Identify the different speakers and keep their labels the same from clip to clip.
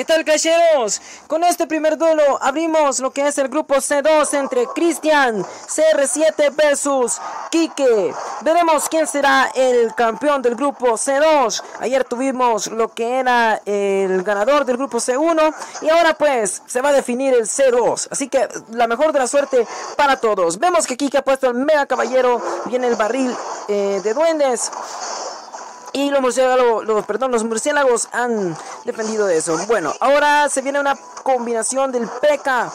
Speaker 1: ¿Qué tal, cacheros? Con este primer duelo abrimos lo que es el grupo C2 entre Cristian CR7 versus Kike. Veremos quién será el campeón del grupo C2. Ayer tuvimos lo que era el ganador del grupo C1 y ahora pues se va a definir el C2. Así que la mejor de la suerte para todos. Vemos que Kike ha puesto el mega caballero, viene el barril eh, de duendes. Y los murciélagos, perdón, los murciélagos han defendido de eso. Bueno, ahora se viene una combinación del P.K.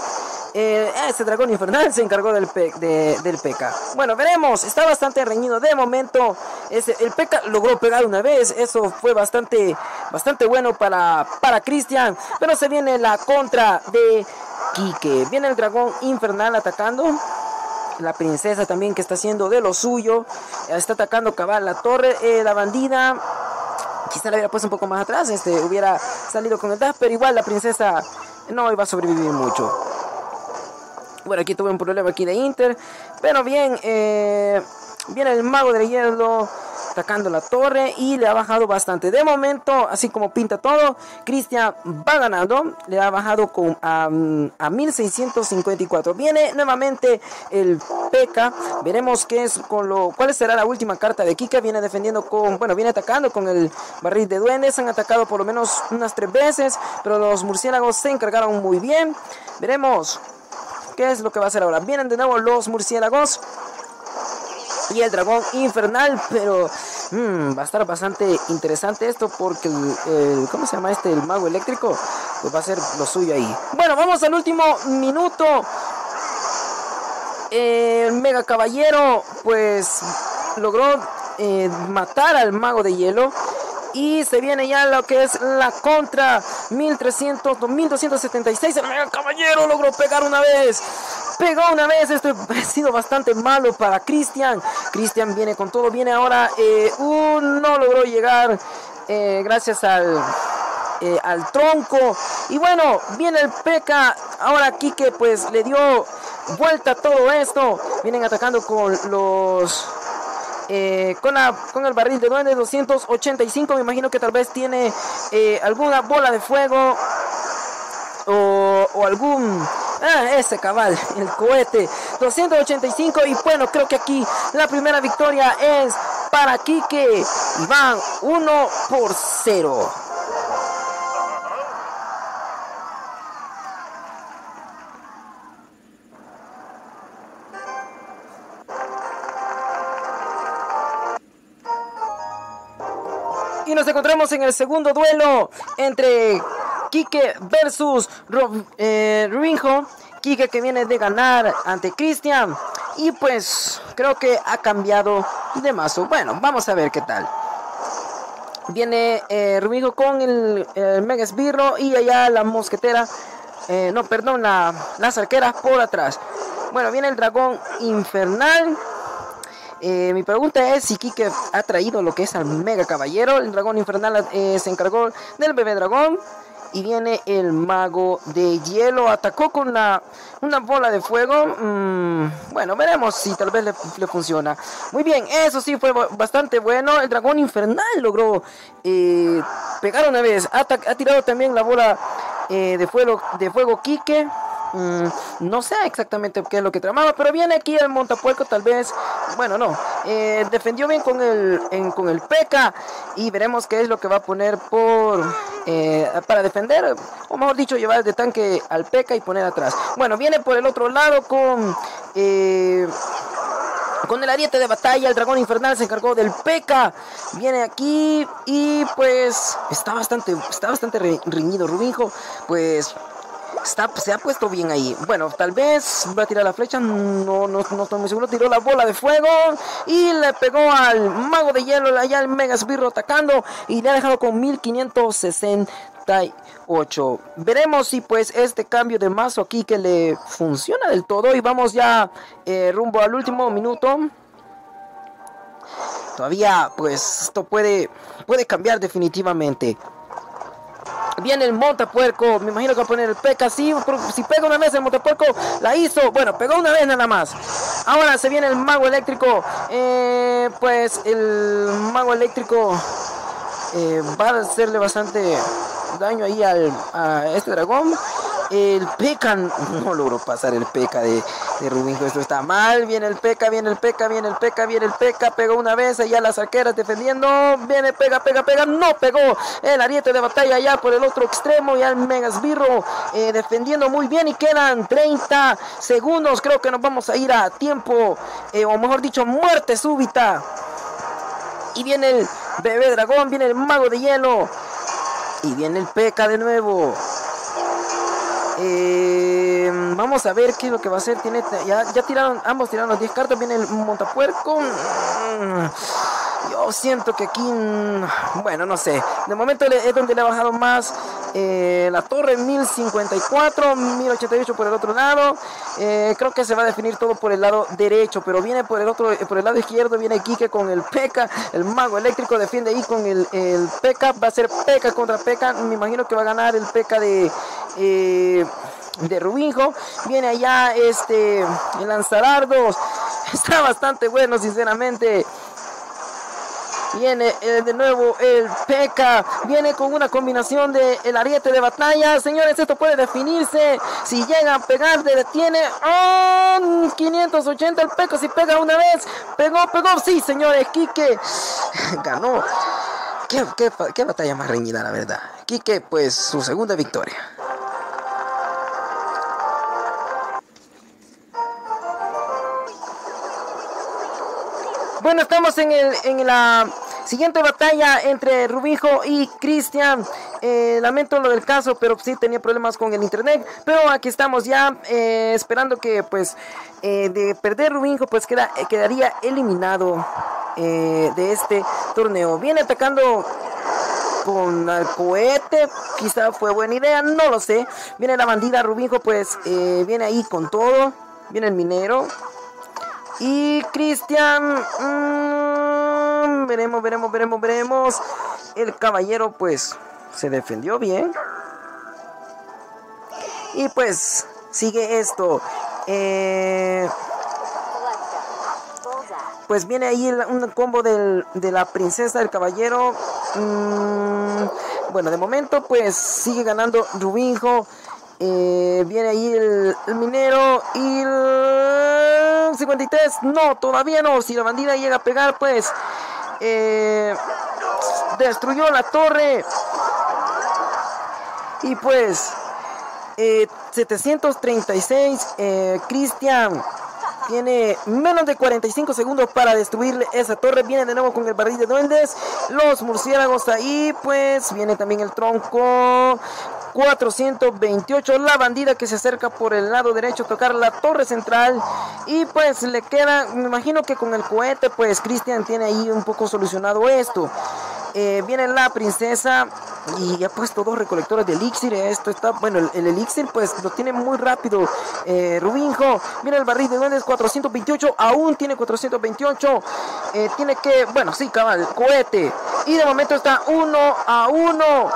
Speaker 1: Eh, este dragón infernal se encargó del, del P.K. Bueno, veremos. Está bastante reñido. De momento, este, el P.K. logró pegar una vez. Eso fue bastante, bastante bueno para, para Cristian. Pero se viene la contra de Kike. Viene el dragón infernal atacando la princesa también que está haciendo de lo suyo. Está atacando cabal la torre. Eh, la bandida. Quizá la hubiera puesto un poco más atrás. Este hubiera salido con el dash. Pero igual la princesa no iba a sobrevivir mucho. Bueno, aquí tuve un problema aquí de Inter. Pero bien. Eh, viene el mago del hielo atacando la torre y le ha bajado bastante. De momento, así como pinta todo, Cristian va ganando. Le ha bajado con, a, 1654. Viene nuevamente el P.K. Veremos qué es con lo, cuál será la última carta de Kika. Viene defendiendo con, bueno, viene atacando con el barril de duendes. Han atacado por lo menos unas tres veces, pero los murciélagos se encargaron muy bien. Veremos qué es lo que va a hacer ahora. Vienen de nuevo los murciélagos y el dragón infernal, pero mm, va a estar bastante interesante esto porque el, ¿cómo se llama este? El mago eléctrico, pues va a ser lo suyo ahí. Bueno, vamos al último minuto. El mega caballero, pues logró eh, matar al mago de hielo. Y se viene ya lo que es la contra 1300, 1276. El mega caballero logró pegar una vez pegó una vez. Esto ha sido bastante malo para Cristian. Cristian viene con todo. Viene ahora. Eh, no logró llegar eh, gracias al, eh, al tronco. Y bueno, viene el Peca. Ahora Kike pues le dio vuelta a todo esto. Vienen atacando con los... con, la, con el barril de duende 285 me imagino que tal vez tiene alguna bola de fuego o, o algún Ah, ese cabal, el cohete. 285 y bueno, creo que aquí la primera victoria es para Quique. Y van 1 por 0. Y nos encontramos en el segundo duelo entre Quique versus eh, Rubinho. Quique que viene de ganar ante Cristian. Y pues creo que ha cambiado de mazo. Bueno, vamos a ver qué tal. Viene eh, con el, Mega Esbirro y allá la mosquetera. Eh, no, perdón, la, las arqueras por atrás. Bueno, viene el dragón infernal. Eh, mi pregunta es si Kike ha traído lo que es al Mega Caballero. El dragón infernal se encargó del bebé dragón y viene el mago de hielo. Atacó con una, una bola de fuego. Mm, bueno, veremos si tal vez le, funciona. Muy bien, eso sí fue bastante bueno. El dragón infernal logró eh, pegar una vez. Ha, ha, tirado también la bola eh, de fuego, de fuego Quique. Mm, no sé exactamente qué es lo que tramaba, pero viene aquí el Montapuerco, tal vez, bueno, no, eh, defendió bien con el, con el P.K. y veremos qué es lo que va a poner por eh, para defender, o mejor dicho, llevar de tanque al P.K. y poner atrás. Bueno, viene por el otro lado con... Eh, con el ariete de batalla, el dragón infernal se encargó del P.K. Viene aquí y pues está bastante, está bastante riñido Rubinjo. Pues se ha puesto bien ahí. Bueno, tal vez va a tirar la flecha, no, no, estoy muy seguro. Tiró la bola de fuego y le pegó al mago de hielo, allá el Mega Sbirro atacando y le ha dejado con 1568. Veremos si pues este cambio de mazo aquí que le funciona del todo y vamos ya eh, rumbo al último minuto. Todavía pues esto puede, puede cambiar definitivamente. Viene el montapuerco. Me imagino que va a poner el peca. Si, si pega una vez el montapuerco, la hizo. Bueno, pegó una vez nada más. Ahora se viene el mago eléctrico. Eh, pues el mago eléctrico eh, va a hacerle bastante daño ahí al, a este dragón. El P.E.K.K.A. no logró pasar el P.E.K.K.A. de, de Rubinjo. Esto está mal. Viene el P.E.K.K.A. viene el P.E.K.K.A. viene el P.E.K.K.A. viene el P.E.K.K.A. Pegó una vez allá las arqueras defendiendo. Viene, pega, pega, pega. No pegó el ariete de batalla allá por el otro extremo. Ya el Megasbirro eh, defendiendo muy bien. Y quedan 30 segundos. Creo que nos vamos a ir a tiempo. Eh, o mejor dicho, muerte súbita. Y viene el bebé dragón. Viene el mago de hielo. Y viene el P.E.K.K.A. de nuevo. Eh, vamos a ver qué es lo que va a hacer. Tiene, ya, ya tiraron, ambos tiraron las 10 cartas. Viene el montapuerco. Mm, yo siento que aquí, mm, bueno, no sé. De momento es donde le ha bajado más eh, la torre 1054, 1088 por el otro lado. Eh, creo que se va a definir todo por el lado derecho, pero viene por el otro, por el lado izquierdo, viene Kike con el P.E.K.K.A. El mago eléctrico defiende ahí con el, el P.E.K.K.A. Va a ser P.E.K.K.A. contra P.E.K.K.A. Me imagino que va a ganar el P.E.K.K.A. de... Eh, de Rubinjo. Viene allá este el. Está bastante bueno, sinceramente. Viene eh, de nuevo el P.E.K.K.A. Viene con una combinación de el ariete de batalla. Señores, esto puede definirse. Si llega a pegar, detiene. ¡Oh! 580 el P.E.K.K.A. Si pega una vez. Pegó, pegó. Sí, señores. Quique ganó. ¿Qué, qué, qué batalla más reñida, la verdad. Quique, pues su segunda victoria. Bueno, estamos en, el, en la siguiente batalla entre Rubinjo y Cristian. Eh, lamento lo del caso, pero sí tenía problemas con el internet. Pero aquí estamos ya eh, esperando que pues eh, de perder Rubinjo pues queda, quedaría eliminado de este torneo. Viene atacando con el cohete, quizá fue buena idea, no lo sé. Viene la bandida Rubinjo pues viene ahí con todo. Viene el minero. Y Cristian, mmm, veremos, veremos, veremos, veremos. El caballero pues se defendió bien. Y pues sigue esto. Eh, pues viene ahí un combo de la princesa del caballero. Mm, bueno, de momento pues sigue ganando Rubinjo. Eh, viene ahí el, minero y el 53. No, todavía no. Si la bandida llega a pegar, pues eh, destruyó la torre. Y pues eh, 736. Eh, Cristian tiene menos de 45 segundos para destruir esa torre. Viene de nuevo con el barril de duendes. Los murciélagos ahí. Pues viene también el tronco. 428. La bandida que se acerca por el lado derecho a tocar la torre central. Y pues le queda, me imagino que con el cohete, pues Cristian tiene ahí un poco solucionado esto. Eh, viene la princesa y ha puesto dos recolectores de elixir. Esto está, bueno, el, elixir pues lo tiene muy rápido. Eh, Rubinjo, viene el barril de duendes 428, aún tiene 428. Eh, tiene que, bueno, sí, cabal, cohete. Y de momento está uno a uno.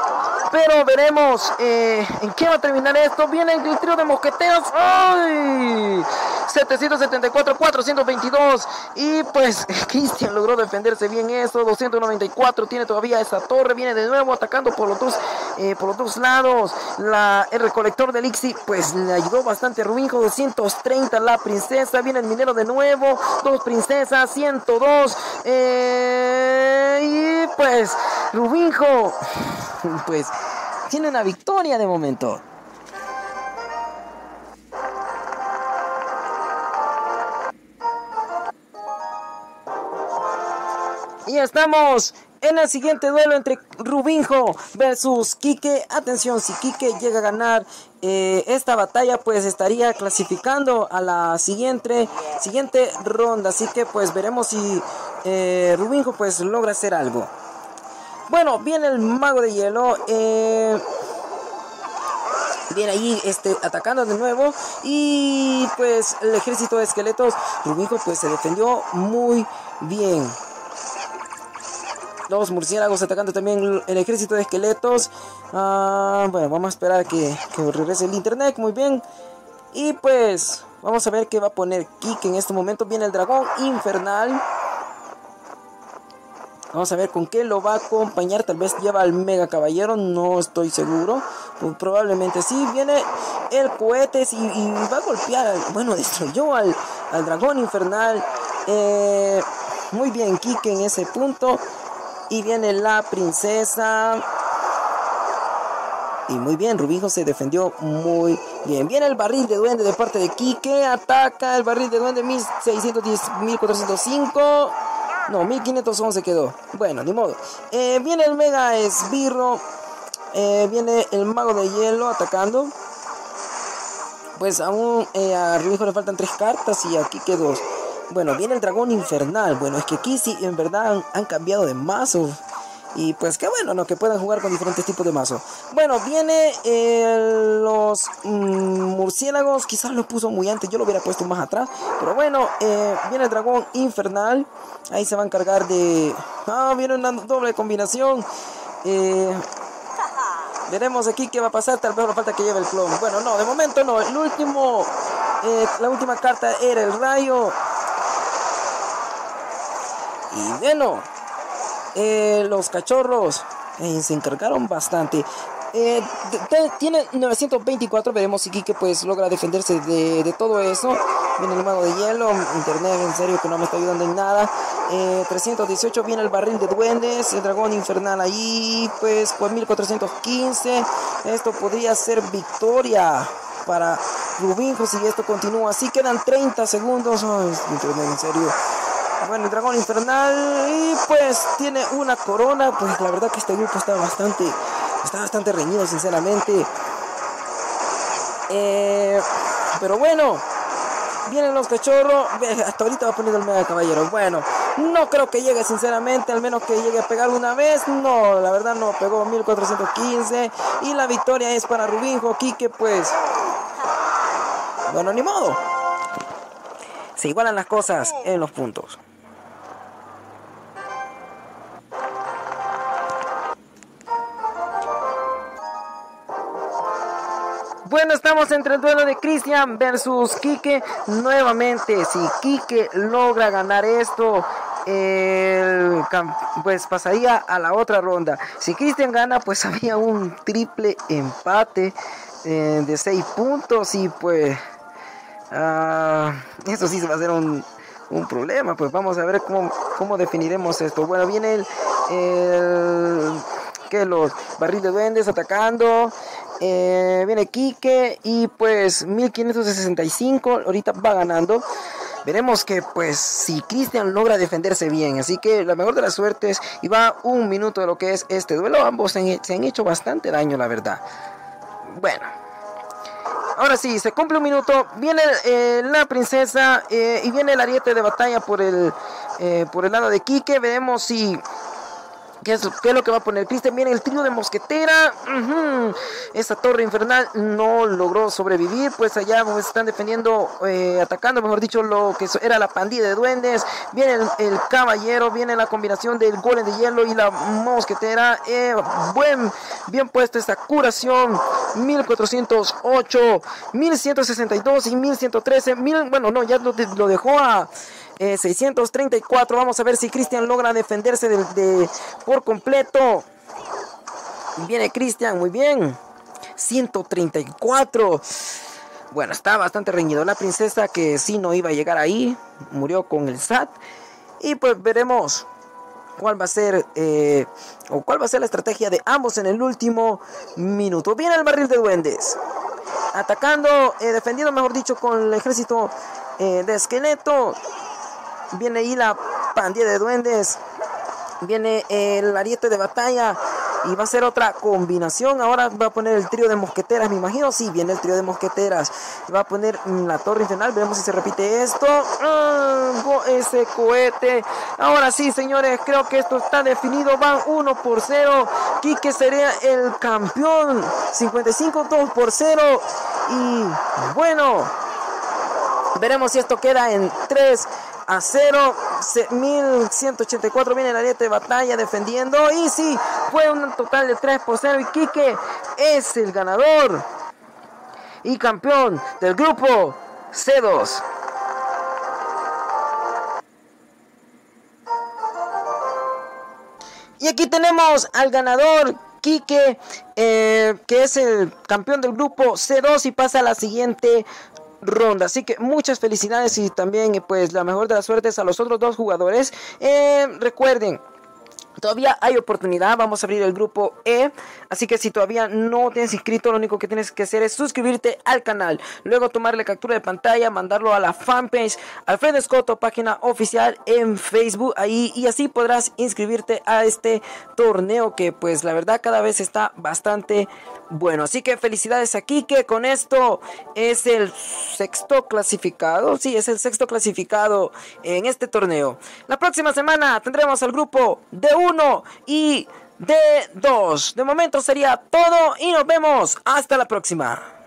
Speaker 1: Pero veremos eh, en qué va a terminar esto. Viene el trío de mosqueteros. ¡Ay! 774, 422. Y pues Cristian logró defenderse bien eso. 294 tiene todavía esa torre. Viene de nuevo atacando por los dos, eh, por los dos lados. La, el recolector de Elixir pues le ayudó bastante Rubinjo. 230 la princesa. Viene el minero de nuevo. Dos princesas. 102. Eh, y pues Rubinjo pues tiene una victoria de momento. Y estamos en el siguiente duelo entre Rubinjo versus Quique. Atención, si Quique llega a ganar eh, esta batalla, pues estaría clasificando a la siguiente, siguiente ronda. Así que pues veremos si eh, Rubinjo pues logra hacer algo. Bueno, viene el mago de hielo. Eh, viene ahí este, atacando de nuevo. Y pues el ejército de esqueletos. Rubinjo pues se defendió muy bien. Los murciélagos atacando también el ejército de esqueletos. Ah, bueno, vamos a esperar que, que regrese el internet. Muy bien. Y pues vamos a ver qué va a poner Kik en este momento. Viene el dragón infernal. Vamos a ver con qué lo va a acompañar. Tal vez lleva al Mega Caballero, no estoy seguro. Pues probablemente sí. Viene el cohete y, va a golpear. bueno, destruyó al, al dragón infernal. Eh, muy bien, Kike en ese punto. Y viene la princesa. Y muy bien, Rubijo se defendió muy bien. Viene el barril de duende de parte de Kike. Ataca el barril de duende 1610, 1405. No, 1511 quedó. Bueno, ni modo. Eh, viene el mega esbirro. Eh, viene el mago de hielo atacando. Pues aún eh, a Rubijo le faltan tres cartas y aquí quedó. Bueno, viene el dragón infernal. Bueno, es que aquí sí, en verdad han cambiado de mazo. Y pues qué bueno, ¿no? Que puedan jugar con diferentes tipos de mazo. Bueno, viene eh, los mm, murciélagos. Quizás lo puso muy antes. Yo lo hubiera puesto más atrás. Pero bueno, eh, viene el dragón infernal. Ahí se va a encargar de... Ah, viene una doble combinación. Eh, veremos aquí qué va a pasar. Tal vez no falta que lleve el clon. Bueno, no, de momento no. El último... la última carta era el rayo. Y bueno, eh, los cachorros eh, se encargaron bastante. Eh, tiene 924, veremos si Kike pues logra defenderse de, todo eso. Viene el mago de hielo, internet en serio que no me está ayudando en nada. 318 viene el barril de duendes, el dragón infernal ahí, pues por 1415. Esto podría ser victoria para Rubinjo si esto continúa así. Quedan 30 segundos. internet en serio. Bueno, el dragón infernal y pues tiene una corona. Pues la verdad que este grupo está bastante, está bastante reñido, sinceramente. Eh, pero bueno, vienen los cachorros. Hasta ahorita va poniendo el mega caballero. Bueno, no creo que llegue, sinceramente. Al menos que llegue a pegar una vez. No, la verdad no pegó 1415. Y la victoria es para Rubinjo. Quique, pues. Bueno, ni modo. Se igualan las cosas en los puntos. Estamos entre el duelo de Cristian versus Quique. Nuevamente, si Quique logra ganar esto, pues pasaría a la otra ronda. Si Cristian gana, pues había un triple empate eh, de 6 puntos y pues uh, eso sí se va a hacer un, problema. Pues vamos a ver cómo, cómo definiremos esto. Bueno, viene el, el que los barriles de duendes atacando. Eh, viene Quique y pues 1565 ahorita va ganando. Veremos que pues si Cristian logra defenderse bien. Así que la mejor de las suertes y va un minuto de lo que es este duelo. Ambos se han, hecho bastante daño la verdad. Bueno. Ahora sí, se cumple un minuto. Viene eh, la princesa eh, y viene el ariete de batalla por el, por el lado de Quique. Veremos si ¿Qué es, lo que va a poner Cristian? Viene el trío de mosquetera. Esta torre infernal no logró sobrevivir. Pues allá están defendiendo, eh, atacando, mejor dicho, lo que era la pandilla de duendes. Viene el, caballero, viene la combinación del golem de hielo y la mosquetera. Eh, buen, bien puesta esta curación. 1408, 1162 y 1113. Mil, bueno, no, ya lo dejó a 634. Eh, Vamos a ver si Cristian logra defenderse de, por completo. Viene Cristian, muy bien. 134. Bueno, está bastante reñido. La princesa que sí no iba a llegar ahí. Murió con el SAT. Y pues veremos cuál va a ser eh, o cuál va a ser la estrategia de ambos en el último minuto. Viene el barril de duendes. Atacando, eh, defendiendo mejor dicho con el ejército de esqueleto. Viene ahí la pandilla de duendes. Viene el ariete de batalla. Y va a ser otra combinación. Ahora va a poner el trío de mosqueteras. Me imagino. Sí, viene el trío de mosqueteras. Va a poner la torre infernal. Veremos si se repite esto. Ah, ese cohete. Ahora sí, señores. Creo que esto está definido. Van 1 por 0. Quique sería el campeón. 55 2 por 0. Y bueno. Veremos si esto queda en 3 a 0. 1184 viene la ariete de batalla defendiendo. Y sí, fue un total de 3 por 0. Y Quique es el ganador y campeón del grupo C2. Y aquí tenemos al ganador Quique, eh, que es el campeón del grupo C2 y pasa a la siguiente ronda. Así que muchas felicidades y también pues la mejor de las suertes a los otros dos jugadores. Eh, recuerden, Todavía hay oportunidad, vamos a abrir el grupo E, así que si todavía no te has inscrito, lo único que tienes que hacer es suscribirte al canal, luego tomarle captura de pantalla, mandarlo a la fanpage Alfredo Escoto, página oficial en Facebook, ahí y así podrás inscribirte a este torneo que pues la verdad cada vez está bastante bueno. Así que felicidades aquí que con esto es el sexto clasificado, sí, es el sexto clasificado en este torneo. La próxima semana tendremos al grupo de 1 y de 2. De momento sería todo y nos vemos. Hasta la próxima.